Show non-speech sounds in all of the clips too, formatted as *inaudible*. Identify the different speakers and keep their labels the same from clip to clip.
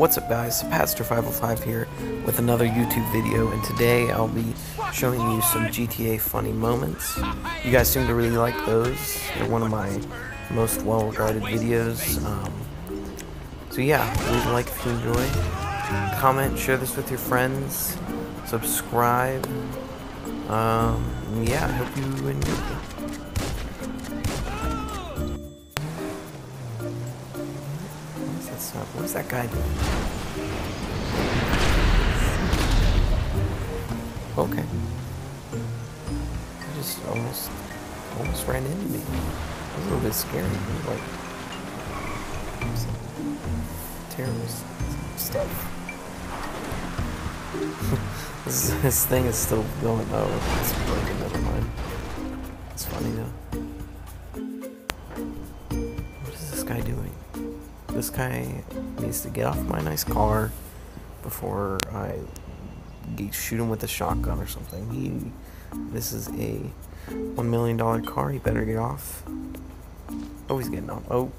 Speaker 1: What's up guys, Sapadster505 here with another YouTube video and today I'll be showing you some GTA funny moments. You guys seem to really like those, they're one of my most well regarded videos. Um, so yeah, leave a like if you enjoy, comment, share this with your friends, subscribe, um, yeah, I hope you enjoy. What's that guy doing? Okay. I just almost almost ran into me. It was a little bit scary. Like terrorist stuff. this, *laughs* this thing is still going. Oh, it's broken. Never mind. It's funny though. Guy needs to get off my nice car before I shoot him with a shotgun or something. He, this is a one million dollar car. He better get off. Oh, he's getting off. Oh,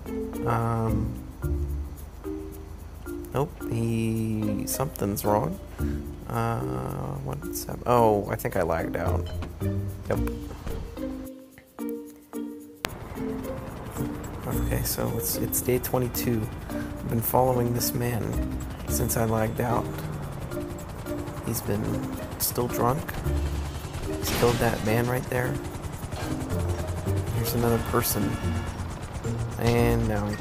Speaker 1: um, nope. He something's wrong. Uh, what's up? Oh, I think I lagged out. Yep. Okay, so it's it's day 22. I've been following this man since I lagged out. He's been still drunk. He's killed that man right there. Here's another person. And now he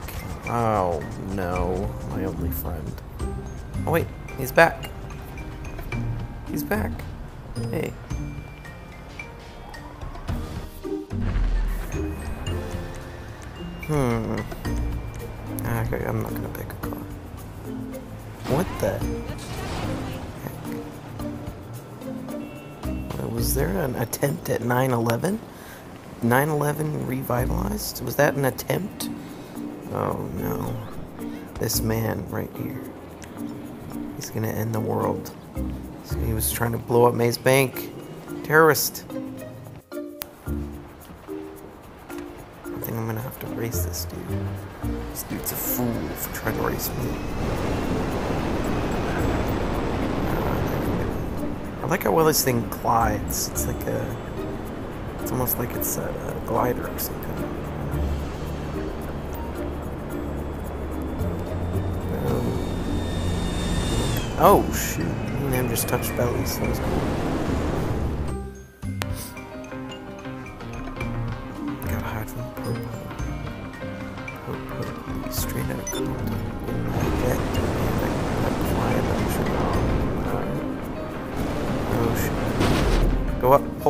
Speaker 1: Oh no, my only friend. Oh wait, he's back. He's back. Hey. Hmm. Okay, I'm not gonna pick a car. What the heck? Was there an attempt at 9-11? 9-11 revitalized? Was that an attempt? Oh no. This man right here. He's gonna end the world. He was trying to blow up Maze Bank. Terrorist. Race this dude. This dude's a fool for trying to race me. I like how well this thing glides. It's like a. It's almost like it's a, glider or something. Um, oh shoot! Me and just touched bellies. That was cool.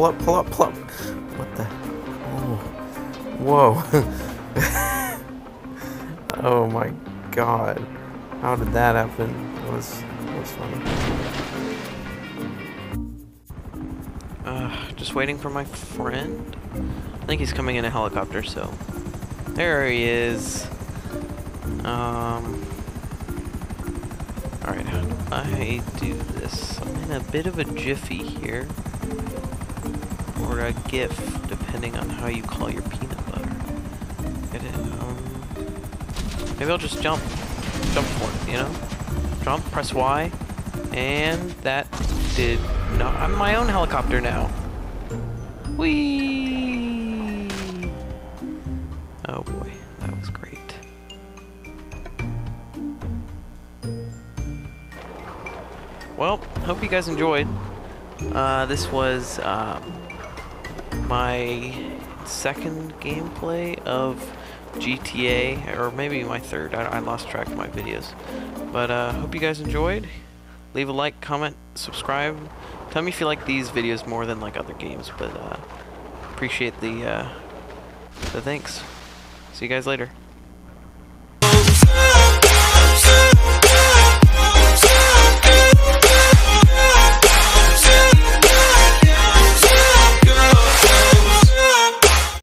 Speaker 1: Pull up, pull up, pull up. What the? Oh. Whoa. *laughs* oh my god. How did that happen? That was, that was funny. Uh, just waiting for my friend. I think he's coming in a helicopter, so. There he is. Um. Alright, how do I do this? I'm in a bit of a jiffy here. Or a gif, depending on how you call your peanut butter. It? Um. Maybe I'll just jump. Jump for it, you know? Jump, press Y. And that did not. I'm my own helicopter now. Whee! Oh boy, that was great. Well, hope you guys enjoyed. Uh, this was uh, my second gameplay of GTA, or maybe my third. I, I lost track of my videos. But uh, hope you guys enjoyed. Leave a like, comment, subscribe. Tell me if you like these videos more than like other games. But uh, appreciate the uh, the thanks. See you guys later.